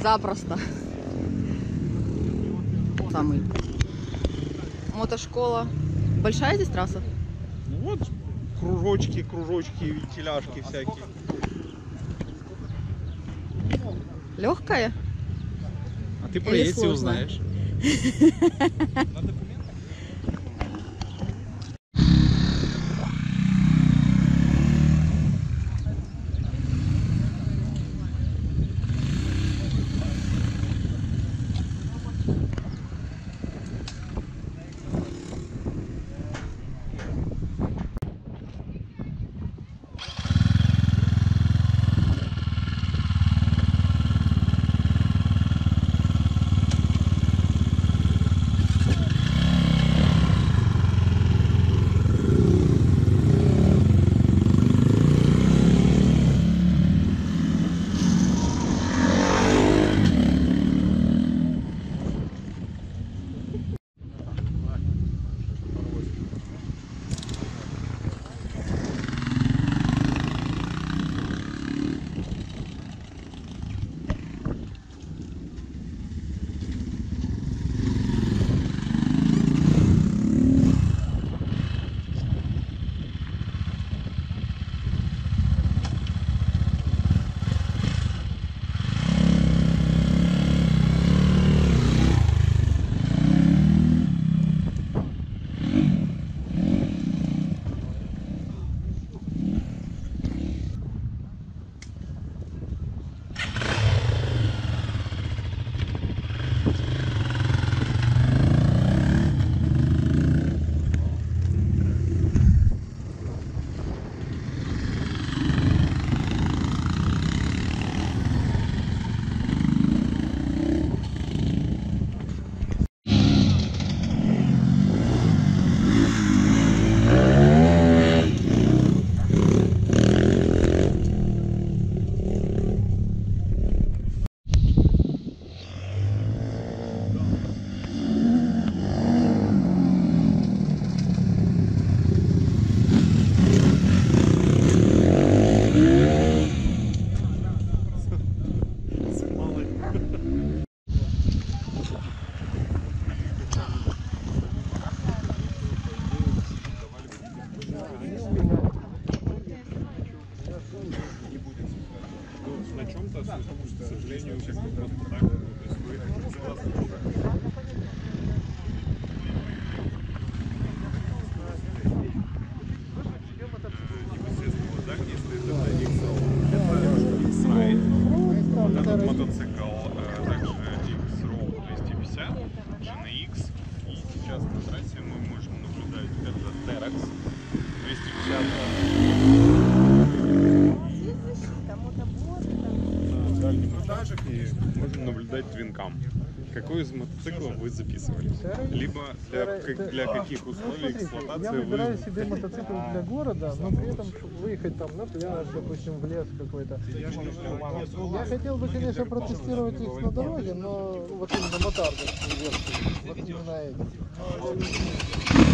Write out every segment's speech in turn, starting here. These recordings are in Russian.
Запросто. Самый. Мотошкола. Большая здесь трасса? Ну вот кружочки, кружочки, вентиляшки всякие. Легкая? А ты проедешь и узнаешь. На дальних монтажах и можем наблюдать твинкам. Какой из мотоциклов вы записывали? Либо для, как- для каких условий Ну, смотрите, я выбираю вы... себе мотоцикл для города, но при этом, выехать там на пляж, допустим, в лес какой-то. Я хотел бы, конечно, протестировать их на дороге, но вот именно мотардовские версии, вот именно эти.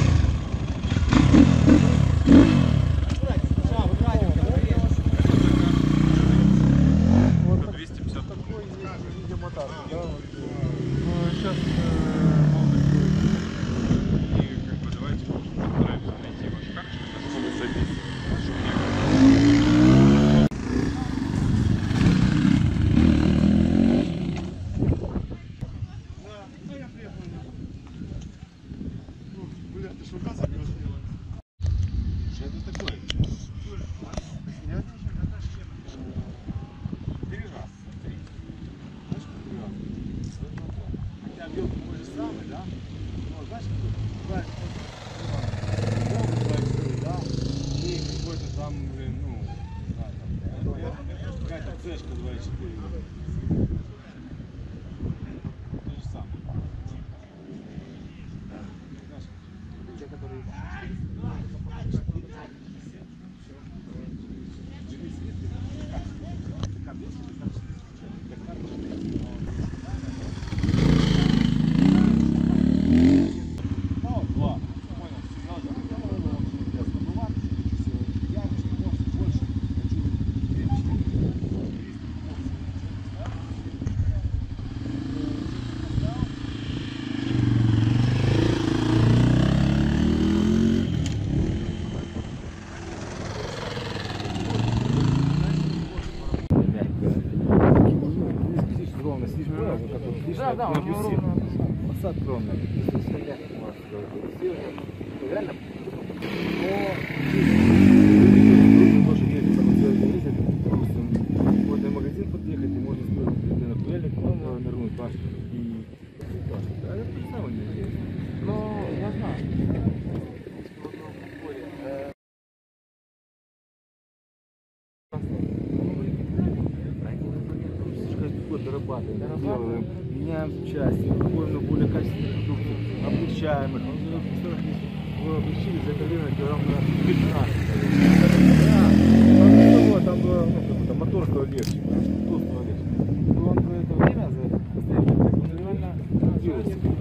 шурка забьешь. Что это такое? Нет? Три раз. Три. Знаешь, как три раза? Хотя объем такой же самый, да? Но знаешь, как бывает, да? И какой-то там, блин, ну, не знаю, там, какая-то цешка 2,4. Да, да, на у него плюсе. ровно написано. Посадка ровная. То есть стоять у вас, да, все реально. Но тоже есть там целый ездит, допустим, можно магазин подъехать, и можно строить на можно нырнуть башню. И а это то же самое не. Ну, я знаю. Дорабатываем, делаем, меняем части, выходим на более качественные продукты, облегчаем их. Ну, ну, облегчили за колено килограмм на 15. Да, там там, было, ну, мотор стал легче, что стало легче. То он за это время, за он реально делался.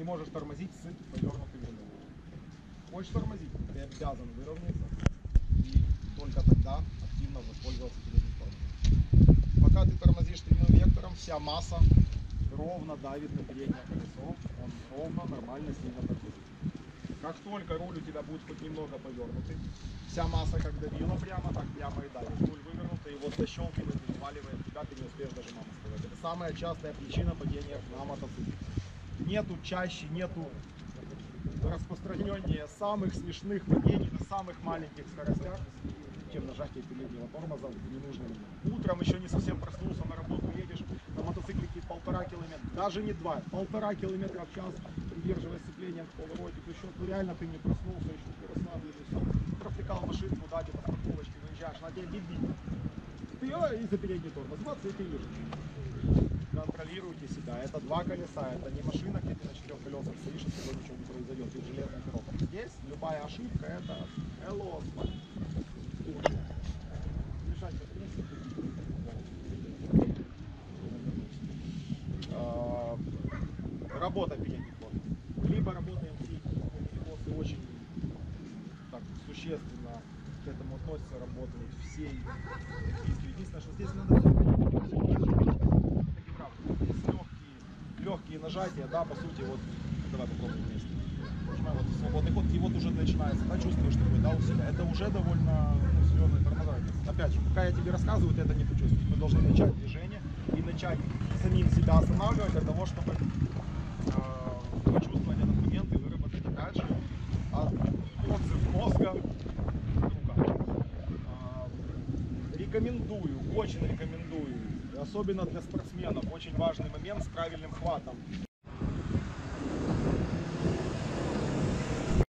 Не можешь тормозить с повернутым вином. Хочешь тормозить, ты обязан выровняться и только тогда активно воспользоваться передним тормозом. Пока ты тормозишь прямым вектором, вся масса ровно давит на переднее колесо, он ровно, нормально с атакует. Как только руль у тебя будет хоть немного повернутый, вся масса как давила прямо, так прямо и давит. Руль вывернутый, его защелкивает и вываливает тебя, ты не успеешь даже маму сказать. Это самая частая причина падения на мотоцикле. Нету чаще, нету распространения самых смешных падений на самых маленьких скоростях, чем нажатие переднего тормоза в время. Утром еще не совсем проснулся, на работу едешь, на мотоциклике полтора километра, даже не два, полтора километра в час, придерживая сцепление в повороте, то еще ну, реально ты не проснулся, еще ты расслабленный, все, провтыкал машинку, да, где-то с парковочки выезжаешь, на тебя бит Ты ой, и за передний тормоз, бац, и ты едешь. Контролируйте себя. Это два колеса, это не машина, где ты на четырех колесах стоишь, и с тобой ничего не произойдет. Ты железная коробка. Здесь любая ошибка это hello. А, Работа передних тормоз. Либо работаем передние колеса очень так, существенно к этому относятся, работают все. Единственное, что здесь надо легкие, легкие нажатия, да, по сути, вот, давай попробуем вместе. Нажимаем вот свободный ход, и вот уже начинается, да, чувствуешь такой, да, у себя. Это уже довольно ну, серьезные тормоза. Опять же, пока я тебе рассказываю, ты это не почувствуешь. Мы должны начать движение и начать самим себя останавливать для того, чтобы э, почувствовать этот момент и выработать дальше отзыв мозга руках. А, Рекомендую, очень рекомендую, особенно для спортсменов, очень важный момент с правильным хватом.